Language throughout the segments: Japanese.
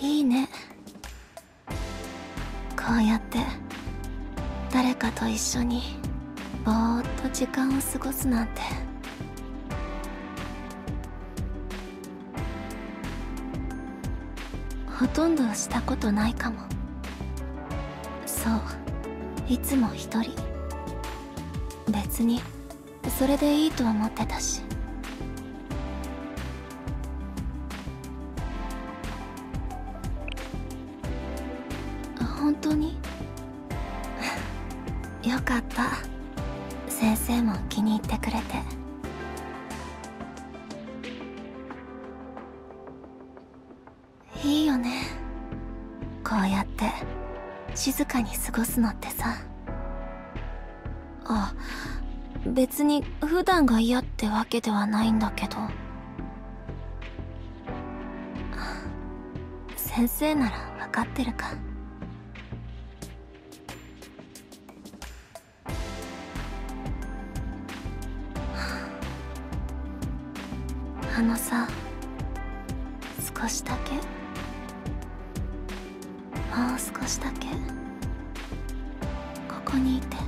いいね。こうやって誰かと一緒にぼーっと時間を過ごすなんて。ほとんどしたことないかも。そう。いつも一人。別にそれでいいと思ってたし。こうやって静かに過ごすのってさ。あ別に普段が嫌ってわけではないんだけど。先生なら分かってるか。あのさ少しだけ。もう少しだけここにいて。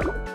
う